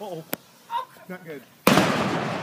Uh oh. Not good.